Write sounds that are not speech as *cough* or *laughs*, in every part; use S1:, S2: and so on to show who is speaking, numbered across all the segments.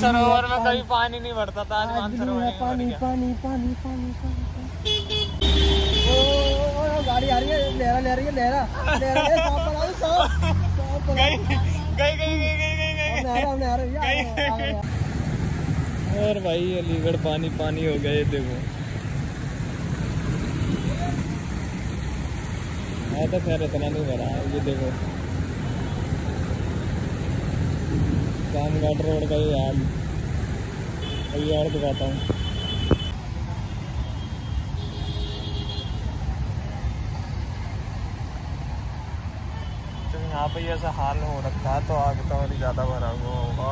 S1: सरोवर में कभी पानी नहीं भरता था आज सरोवर
S2: पानी पानी पानी पानी गाड़ी आ रही है
S1: और भाई अलीगढ़ पानी पानी हो गए देखो। मैं तो खैर इतना नहीं भरा ये देखो। रामगढ़ रोड का ये हाल। अभी और दिखाता हूँ। तो यहाँ पे ऐसा हाल हो रखा है तो आगे तो और ज़्यादा भरा हुआ होगा।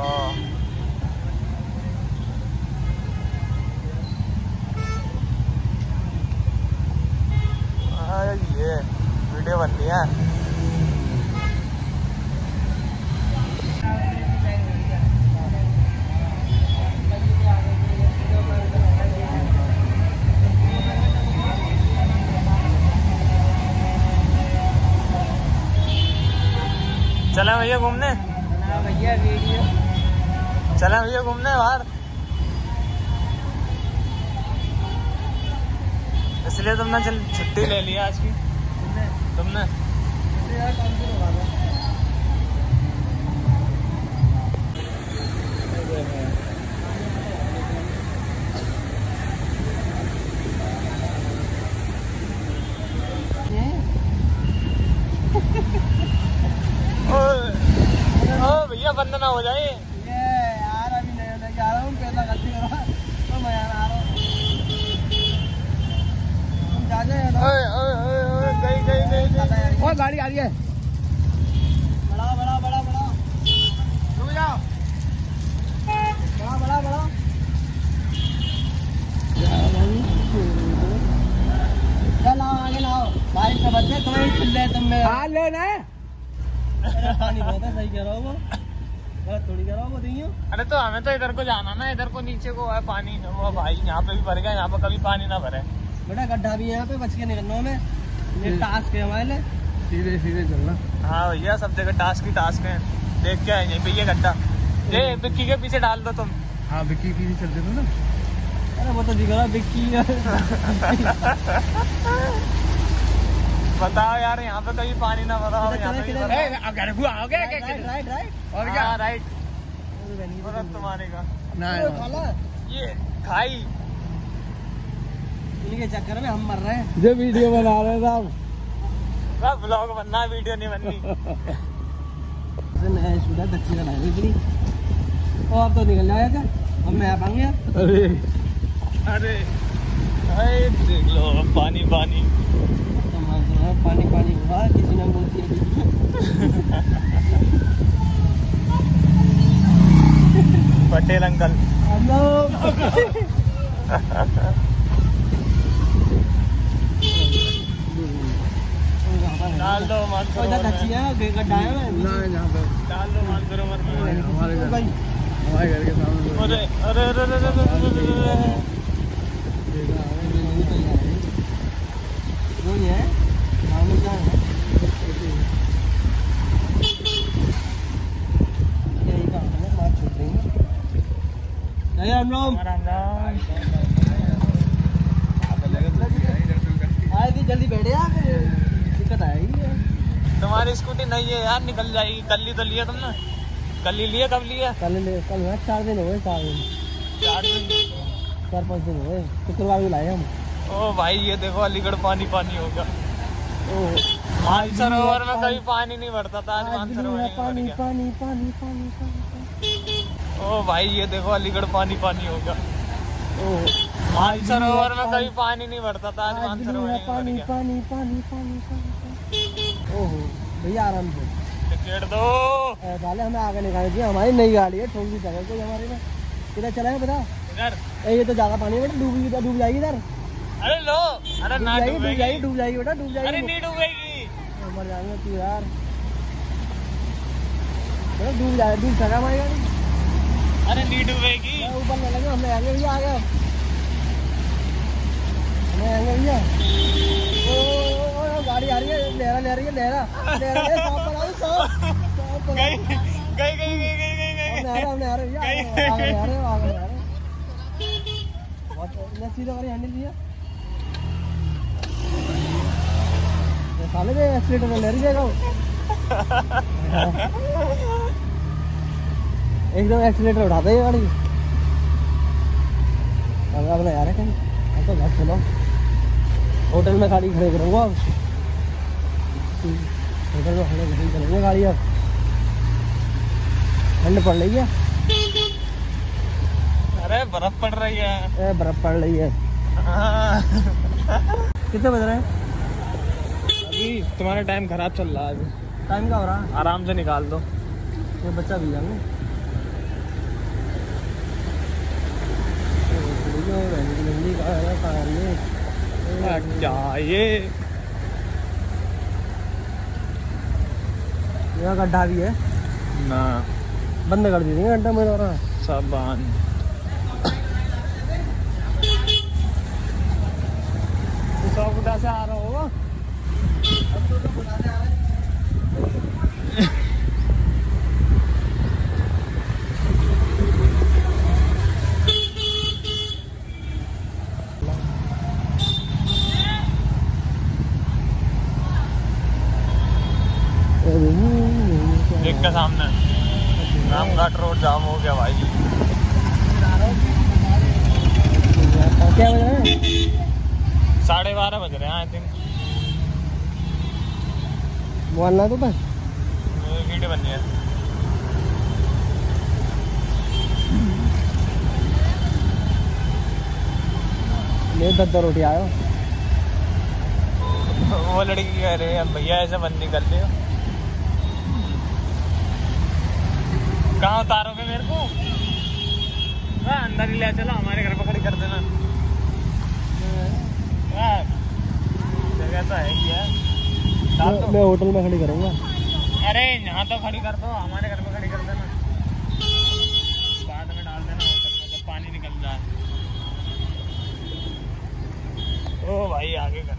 S1: हाँ, ये वीडियो बन रही है। चले भैया घूमने?
S2: भैया वीडियो।
S1: चले भैया घूमने बाहर? इसलिए तुमने चल छुट्टी ले लिया आज की। तुमने
S2: यार काम शुरू हुआ था
S1: ओ ओ भैया बंद ना हो जाए
S2: ये यार अभी नहीं लेके आ रहा हूँ पैसा गलती करा तो मैं यार आ रहा हूँ तुम जा जाए
S1: ओए ओए ओए ओए गई
S2: ओ गाड़ी आ रही है। बड़ा बड़ा बड़ा बड़ा। रुक जाओ। बड़ा बड़ा बड़ा। चल आगे लाओ बारिश तुम्हें चिल्ले तुम में हाँ लेना अरे पानी बहुत है सही कह रहा हो वो। थोड़ी कह रहा हो वो
S1: अरे तो हमें तो इधर को जाना ना इधर को नीचे को है पानी। वो भाई यहाँ पे भी भर गया यहाँ पे कभी पानी ना भरे।
S2: बेटा गड्ढा भी है यहाँ पे बच के निकलना हमें। ये टास्क है हमारे लिए। सीधे सीधे चलना।
S1: हाँ भैया सब जगह टास्क ही टास्क है। देख के आए यहीं पे ये गड्ढा ये बिक्की के पीछे डाल दो तुम।
S2: हाँ विक्की की चलते थे ना। अरे वो तो दिख रहा विक्की
S1: बताओ यार यहाँ पे कभी पानी ना भरा हो यहाँ पे हो।
S2: हो
S1: और क्या? राइट तुम्हारे का।
S2: खाला
S1: ये खाई।
S2: इनके चक्कर में हम मर रहे हैं। जो वीडियो बना रहे हैं साहब।
S1: ब्लॉग बनना वीडियो नहीं बननी।
S2: नया स्टूडेंट दक्षिण और तो निकल जाएगा अब मैं आ पाऊँगा
S1: अरे। अरे अरे देख लो पानी पानी।
S2: पानी पानी हुआ किसी ने बोलती *laughs*
S1: पटेल अंकल।
S2: हेलो। *laughs*
S1: डाल दो मानसरोवर में। डाल दो मानसरोवर में
S3: हमारे घर के सामने
S1: अरे अरे अरे अरे तो वो
S2: ये है नाम क्या है? यही काम जल्दी बैठे आप दिक्कत
S1: तुम्हारी स्कूटी नहीं है यार निकल जाएगी। कल ही तो लिया तुमने। कल ही लिया कब लिया?
S2: कल ले कल हुआ चार दिन हो गए चार दिन।
S1: चार दिन?
S2: चार पाँच दिन हो गए शुक्रवार भी लाए हम।
S1: ओ भाई ये देखो अलीगढ़ पानी पानी हो गया।
S2: ओह
S1: मानसरोवर में कभी पानी नहीं भरता था आज मानसरोवर
S2: है पानी पानी पानी पानी पानी
S1: ओ भाई ये देखो अलीगढ़ पानी पानी हो गया।
S2: ओह
S1: मानसरोवर में कभी पानी नहीं भरता था आज
S2: आज भी
S1: मानसरोवर में
S2: पानी पानी पानी पानी पानी ओहो भैया आराम से।
S1: टिकट दो।
S2: ए, हमें आगे निकाल दिया। हमारी नई गाड़ी है ठोक दी टक्कर कोई हमारे में। किधर चला है बता?
S1: इधर।
S2: ये तो ज़्यादा पानी है बेटा डूबी डूब जाएगी इधर।
S1: अरे लो। अरे ना
S2: डूब जाएगी डूब जाएगी बेटा डूब जाएगी।
S1: अरे नहीं डूबेगी।
S2: मर जाएँगे तू यार। बेटा डूब जाए डूब सका हमारी गाड़ी।
S1: अरे नहीं डूबेगी।
S2: ऊपर लगे हमने आगे भैया आ गया ले रही है लहरा लहरा आ गए एकदम एक्सीडेंट उठाता है। यार कहीं तो घर चलो। होटल में गाड़ी खड़े करूँगा। होटल में खड़े खड़ी करेंगे गाड़ी अब। ठंड पड़ रही है।
S1: अरे बर्फ़ पड़ रही है।
S2: अरे बर्फ़ पड़ रही है। *laughs* कितने बज रहे हैं?
S1: अभी तुम्हारा टाइम खराब चल रहा है अभी।
S2: टाइम क्या हो रहा है?
S1: आराम से निकाल दो।
S2: ये बच्चा भी जाएँगे
S1: क्या ये?
S2: यहाँ गड्ढा भी है।
S1: ना।
S2: बंद कर दी गड्ढा में हो रहा है
S1: साबान। सौ गुदा से आ रहा होगा एक के सामने रामघाट रोड जाम हो गया भाई।
S2: क्या बज रहे हैं?
S1: साढ़े बारह बज रहे हैं आई थिंक
S2: बोलना तो बस।
S1: वीडियो बन है।
S2: मेरे दस रोटी आयो।
S1: वो लड़की कह रही है भैया ऐसे बंद नहीं कर लियो कहाँ उतारोगे मेरे को? हाँ अंदर ही ले चलो हमारे घर पर खड़ी कर देना। हाँ, जगह तो है ही है।
S2: मैं होटल में खड़ी करूँगा।
S1: अरे यहाँ तो खड़ी कर दो हमारे घर पे खड़ी कर देना। बाद में डाल देना होटल में जब पानी निकल जाए। ओ भाई आगे कर